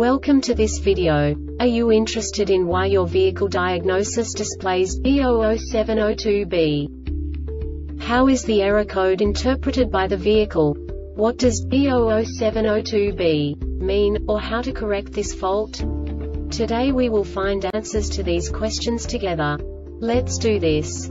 Welcome to this video. Are you interested in why your vehicle diagnosis displays B00702B? How is the error code interpreted by the vehicle? What does B00702B mean, or how to correct this fault? Today we will find answers to these questions together. Let's do this.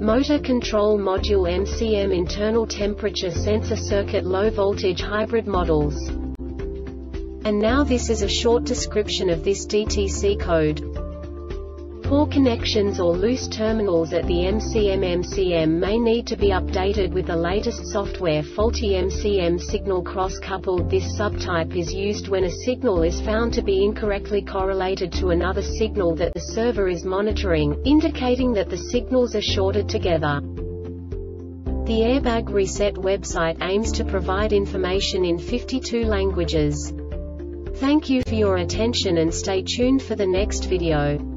Motor Control Module MCM Internal Temperature Sensor Circuit Low Voltage Hybrid Models. And now this is a short description of this DTC code. Poor connections or loose terminals at the MCM MCM may need to be updated with the latest software faulty MCM signal cross-coupled This subtype is used when a signal is found to be incorrectly correlated to another signal that the server is monitoring, indicating that the signals are shorted together. The Airbag Reset website aims to provide information in 52 languages. Thank you for your attention and stay tuned for the next video.